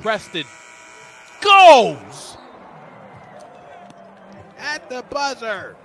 Preston goes at the buzzer.